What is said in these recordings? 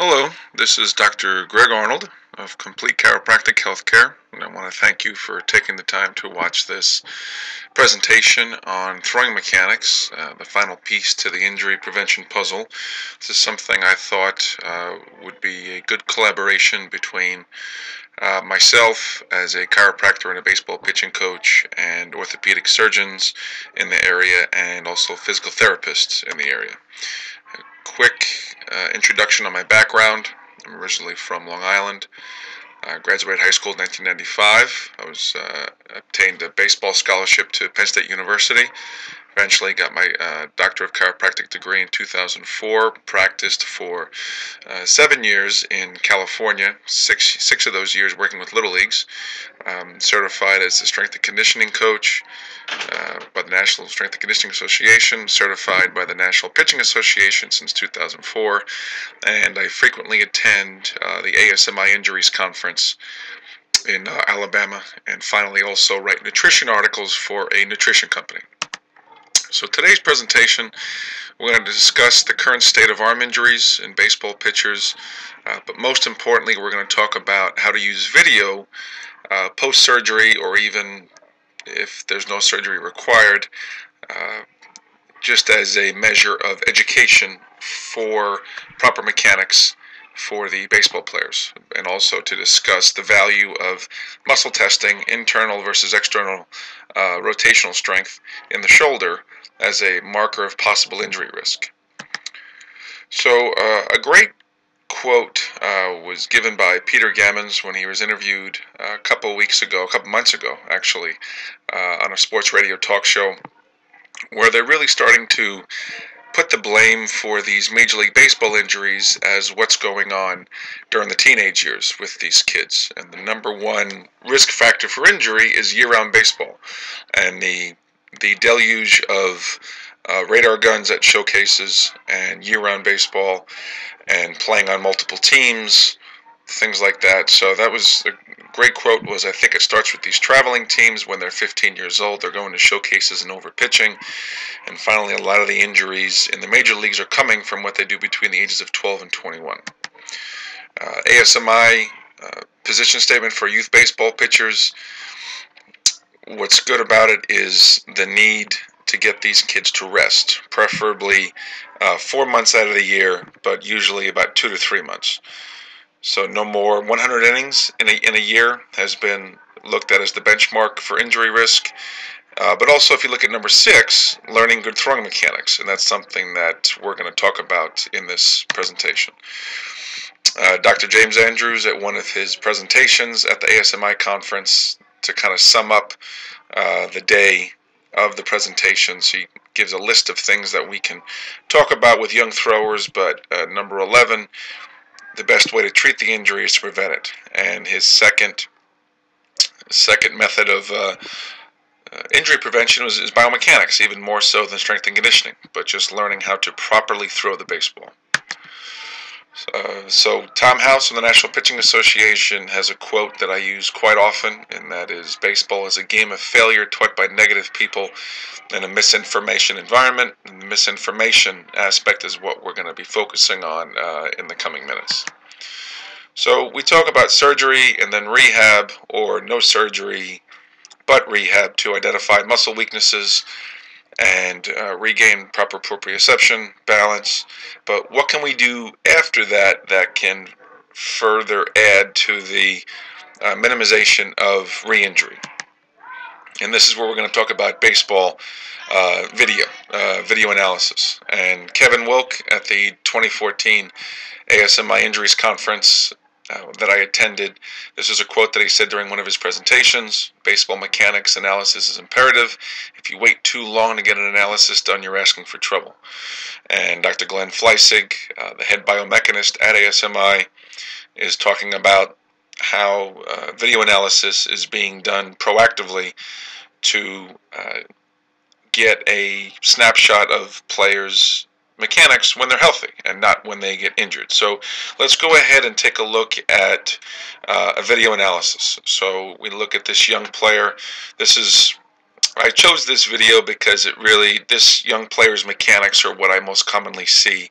Hello, this is Dr. Greg Arnold of Complete Chiropractic Healthcare, and I want to thank you for taking the time to watch this presentation on throwing mechanics, uh, the final piece to the injury prevention puzzle. This is something I thought uh, would be a good collaboration between uh, myself as a chiropractor and a baseball pitching coach, and orthopedic surgeons in the area, and also physical therapists in the area. Quick uh, introduction on my background. I'm originally from Long Island. I graduated high school in 1995. I was uh, obtained a baseball scholarship to Penn State University. Eventually got my uh, Doctor of Chiropractic degree in 2004. Practiced for uh, seven years in California, six, six of those years working with Little Leagues. Um, certified as a strength and conditioning coach uh, by the National Strength and Conditioning Association, certified by the National Pitching Association since 2004, and I frequently attend uh, the ASMI Injuries Conference in uh, Alabama, and finally also write nutrition articles for a nutrition company. So today's presentation, we're going to discuss the current state of arm injuries in baseball pitchers, uh, but most importantly, we're going to talk about how to use video uh, post-surgery or even if there's no surgery required, uh, just as a measure of education for proper mechanics for the baseball players, and also to discuss the value of muscle testing, internal versus external uh, rotational strength in the shoulder as a marker of possible injury risk. So, uh, a great quote uh, was given by Peter Gammons when he was interviewed a couple weeks ago, a couple months ago, actually, uh, on a sports radio talk show, where they're really starting to put the blame for these Major League Baseball injuries as what's going on during the teenage years with these kids. And the number one risk factor for injury is year round baseball. And the the deluge of uh, radar guns at showcases and year-round baseball and playing on multiple teams, things like that. So that was a great quote. Was I think it starts with these traveling teams when they're 15 years old, they're going to showcases and over pitching, and finally a lot of the injuries in the major leagues are coming from what they do between the ages of 12 and 21. Uh, ASMI uh, position statement for youth baseball pitchers what's good about it is the need to get these kids to rest, preferably uh, four months out of the year, but usually about two to three months. So no more 100 innings in a, in a year has been looked at as the benchmark for injury risk. Uh, but also, if you look at number six, learning good throwing mechanics, and that's something that we're going to talk about in this presentation. Uh, Dr. James Andrews, at one of his presentations at the ASMI conference, to kind of sum up uh, the day of the presentation. So he gives a list of things that we can talk about with young throwers, but uh, number 11, the best way to treat the injury is to prevent it. And his second second method of uh, uh, injury prevention is, is biomechanics, even more so than strength and conditioning, but just learning how to properly throw the baseball. Uh, so Tom House from the National Pitching Association has a quote that I use quite often, and that is baseball is a game of failure taught by negative people in a misinformation environment. And the misinformation aspect is what we're going to be focusing on uh, in the coming minutes. So we talk about surgery and then rehab or no surgery but rehab to identify muscle weaknesses and uh, regain proper proprioception, balance. But what can we do after that that can further add to the uh, minimization of re-injury? And this is where we're going to talk about baseball uh, video, uh, video analysis. And Kevin Wilk at the 2014 ASMI Injuries Conference uh, that I attended. This is a quote that he said during one of his presentations Baseball mechanics analysis is imperative. If you wait too long to get an analysis done, you're asking for trouble. And Dr. Glenn Fleisig, uh, the head biomechanist at ASMI, is talking about how uh, video analysis is being done proactively to uh, get a snapshot of players' mechanics when they're healthy and not when they get injured. So let's go ahead and take a look at uh, a video analysis. So we look at this young player. This is I chose this video because it really, this young player's mechanics are what I most commonly see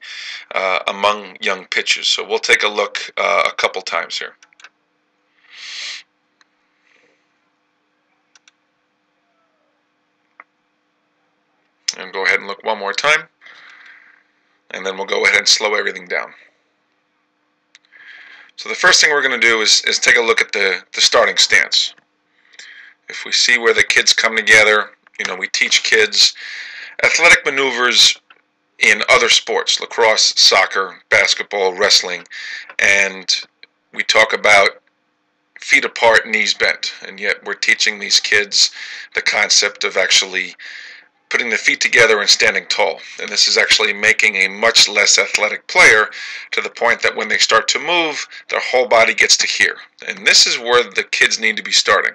uh, among young pitchers. So we'll take a look uh, a couple times here. And go ahead and look one more time. And then we'll go ahead and slow everything down. So the first thing we're going to do is, is take a look at the, the starting stance. If we see where the kids come together, you know, we teach kids athletic maneuvers in other sports, lacrosse, soccer, basketball, wrestling, and we talk about feet apart, knees bent, and yet we're teaching these kids the concept of actually putting the feet together and standing tall. And this is actually making a much less athletic player to the point that when they start to move, their whole body gets to here. And this is where the kids need to be starting.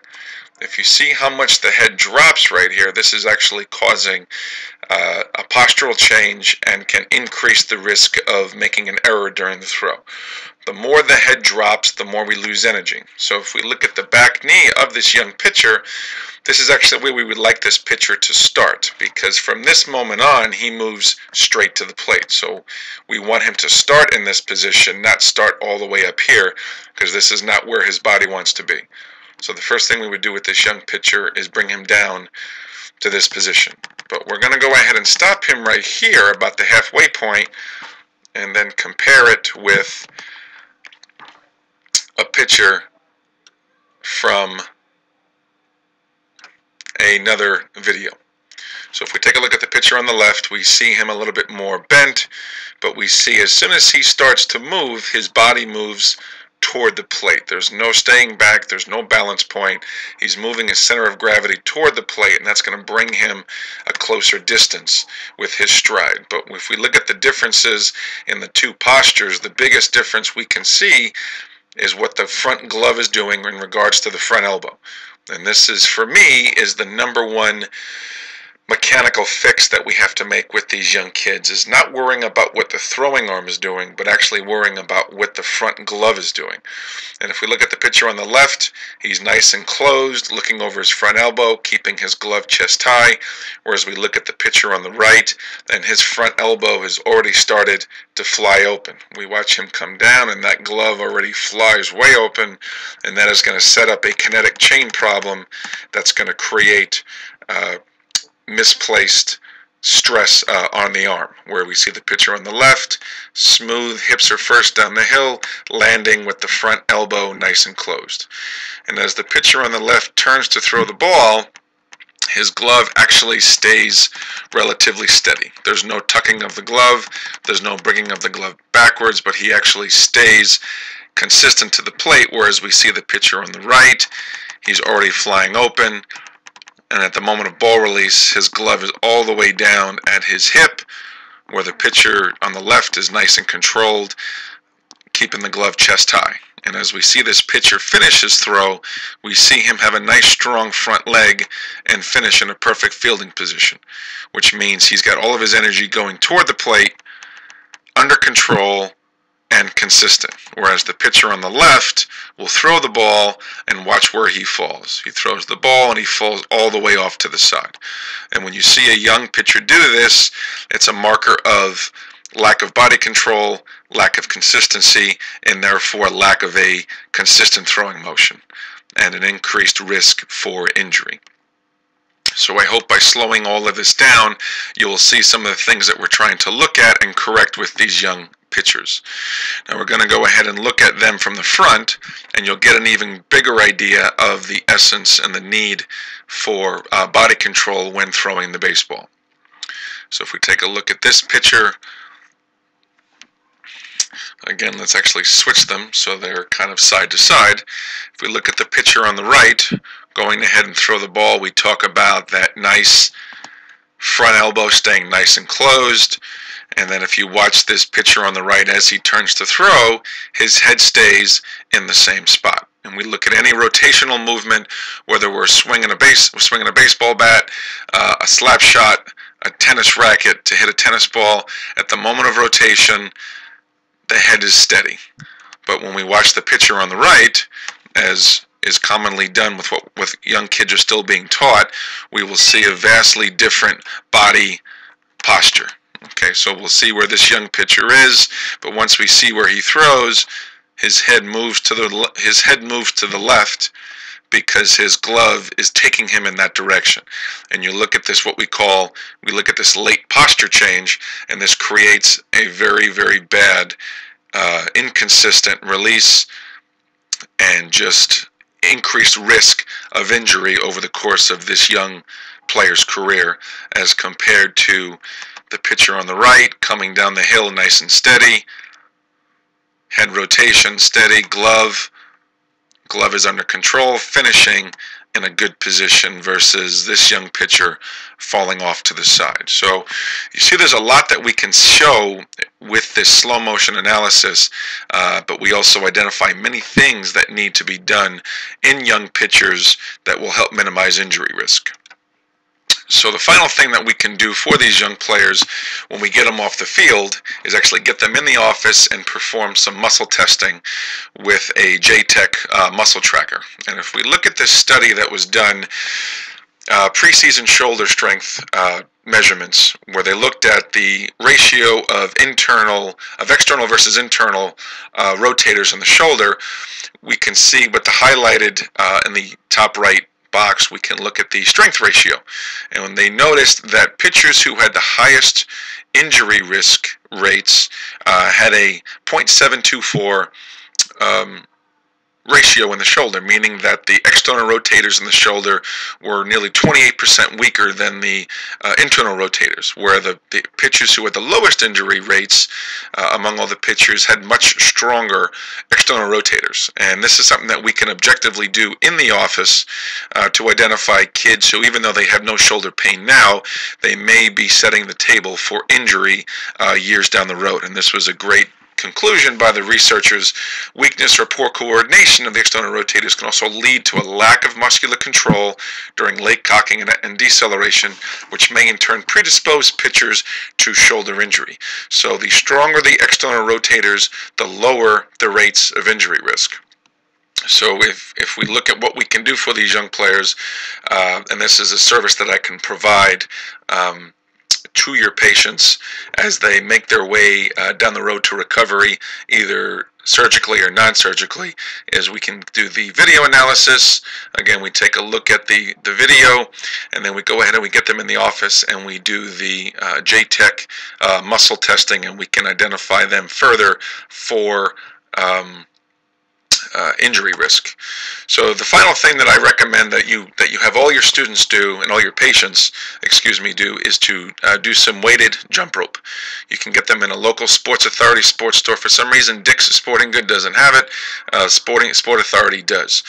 If you see how much the head drops right here, this is actually causing uh, a postural change and can increase the risk of making an error during the throw. The more the head drops, the more we lose energy. So if we look at the back knee of this young pitcher, this is actually where we would like this pitcher to start because from this moment on, he moves straight to the plate. So we want him to start in this position, not start all the way up here because this is not where his body wants to be. So the first thing we would do with this young pitcher is bring him down to this position. But we're going to go ahead and stop him right here about the halfway point and then compare it with a pitcher from another video. So if we take a look at the picture on the left, we see him a little bit more bent, but we see as soon as he starts to move, his body moves toward the plate. There's no staying back, there's no balance point. He's moving his center of gravity toward the plate, and that's going to bring him a closer distance with his stride. But if we look at the differences in the two postures, the biggest difference we can see is what the front glove is doing in regards to the front elbow. And this is, for me, is the number one mechanical fix that we have to make with these young kids is not worrying about what the throwing arm is doing, but actually worrying about what the front glove is doing. And if we look at the picture on the left, he's nice and closed, looking over his front elbow, keeping his glove chest high. Whereas we look at the picture on the right, and his front elbow has already started to fly open. We watch him come down, and that glove already flies way open, and that is going to set up a kinetic chain problem that's going to create uh, misplaced stress uh, on the arm, where we see the picture on the left, smooth, hips are first down the hill, landing with the front elbow nice and closed. And as the pitcher on the left turns to throw the ball, his glove actually stays relatively steady. There's no tucking of the glove, there's no bringing of the glove backwards, but he actually stays consistent to the plate, whereas we see the pitcher on the right, he's already flying open, and at the moment of ball release, his glove is all the way down at his hip, where the pitcher on the left is nice and controlled, keeping the glove chest high. And as we see this pitcher finish his throw, we see him have a nice strong front leg and finish in a perfect fielding position, which means he's got all of his energy going toward the plate, under control, and consistent. Whereas the pitcher on the left will throw the ball and watch where he falls. He throws the ball and he falls all the way off to the side. And when you see a young pitcher do this, it's a marker of lack of body control, lack of consistency, and therefore lack of a consistent throwing motion and an increased risk for injury. So I hope by slowing all of this down, you will see some of the things that we're trying to look at and correct with these young pitchers. Now we're going to go ahead and look at them from the front and you'll get an even bigger idea of the essence and the need for uh, body control when throwing the baseball. So if we take a look at this picture, again let's actually switch them so they're kind of side to side. If we look at the pitcher on the right, going ahead and throw the ball, we talk about that nice front elbow staying nice and closed, and then if you watch this pitcher on the right as he turns to throw, his head stays in the same spot. And we look at any rotational movement, whether we're swinging a base, swinging a baseball bat, uh, a slap shot, a tennis racket to hit a tennis ball. At the moment of rotation, the head is steady. But when we watch the pitcher on the right, as is commonly done with what with young kids are still being taught, we will see a vastly different body posture. Okay, so we'll see where this young pitcher is, but once we see where he throws, his head moves to the his head moves to the left because his glove is taking him in that direction. And you look at this, what we call, we look at this late posture change, and this creates a very, very bad, uh, inconsistent release and just increased risk of injury over the course of this young player's career as compared to the pitcher on the right coming down the hill nice and steady head rotation steady glove glove is under control, finishing in a good position versus this young pitcher falling off to the side. So you see there's a lot that we can show with this slow motion analysis, uh, but we also identify many things that need to be done in young pitchers that will help minimize injury risk. So the final thing that we can do for these young players when we get them off the field is actually get them in the office and perform some muscle testing with a JTEC uh, muscle tracker. And if we look at this study that was done, uh, preseason shoulder strength uh, measurements, where they looked at the ratio of internal, of external versus internal uh, rotators in the shoulder, we can see with the highlighted uh, in the top right box, we can look at the strength ratio. And when they noticed that pitchers who had the highest injury risk rates uh, had a 0.724 um, ratio in the shoulder, meaning that the external rotators in the shoulder were nearly 28% weaker than the uh, internal rotators, where the, the pitchers who had the lowest injury rates uh, among all the pitchers had much stronger external rotators. And this is something that we can objectively do in the office uh, to identify kids who, even though they have no shoulder pain now, they may be setting the table for injury uh, years down the road. And this was a great conclusion by the researchers, weakness or poor coordination of the external rotators can also lead to a lack of muscular control during late cocking and, deceleration, which may in turn predispose pitchers to shoulder injury. So the stronger the external rotators, the lower the rates of injury risk. So if, if we look at what we can do for these young players, uh, and this is a service that I can provide um, to your patients as they make their way uh, down the road to recovery, either surgically or non-surgically, is we can do the video analysis. Again, we take a look at the, the video, and then we go ahead and we get them in the office and we do the uh, JTEC uh, muscle testing, and we can identify them further for um, uh, injury risk. So the final thing that I recommend that you that you have all your students do and all your patients, excuse me, do is to uh, do some weighted jump rope. You can get them in a local Sports Authority sports store. For some reason, Dick's Sporting Good doesn't have it. Uh, Sporting Sport Authority does.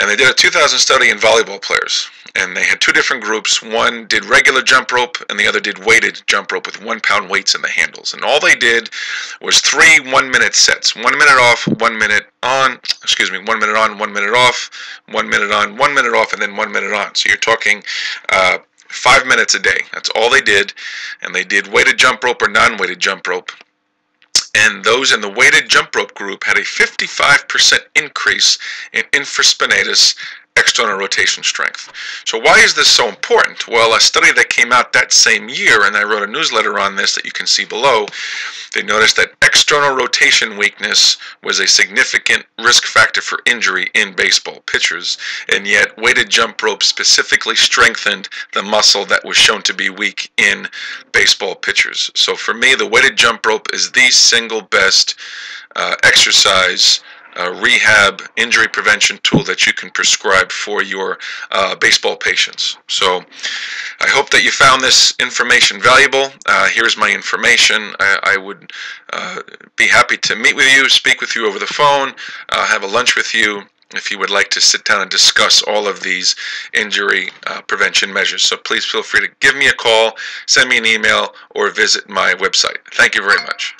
And they did a 2000 study in volleyball players and they had two different groups. One did regular jump rope, and the other did weighted jump rope with one pound weights in the handles. And all they did was three one minute sets one minute off, one minute on, excuse me, one minute on, one minute off, one minute on, one minute off, and then one minute on. So you're talking uh, five minutes a day. That's all they did. And they did weighted jump rope or non weighted jump rope and those in the weighted jump rope group had a 55% increase in infraspinatus external rotation strength. So why is this so important? Well, a study that came out that same year, and I wrote a newsletter on this that you can see below, they noticed that external rotation weakness was a significant risk factor for injury in baseball pitchers, and yet weighted jump rope specifically strengthened the muscle that was shown to be weak in baseball pitchers. So for me, the weighted jump rope is the single best uh, exercise uh, rehab injury prevention tool that you can prescribe for your uh, baseball patients. So I hope that you found this information valuable. Uh, here's my information. I, I would uh, be happy to meet with you, speak with you over the phone, uh, have a lunch with you if you would like to sit down and discuss all of these injury uh, prevention measures. So please feel free to give me a call, send me an email, or visit my website. Thank you very much.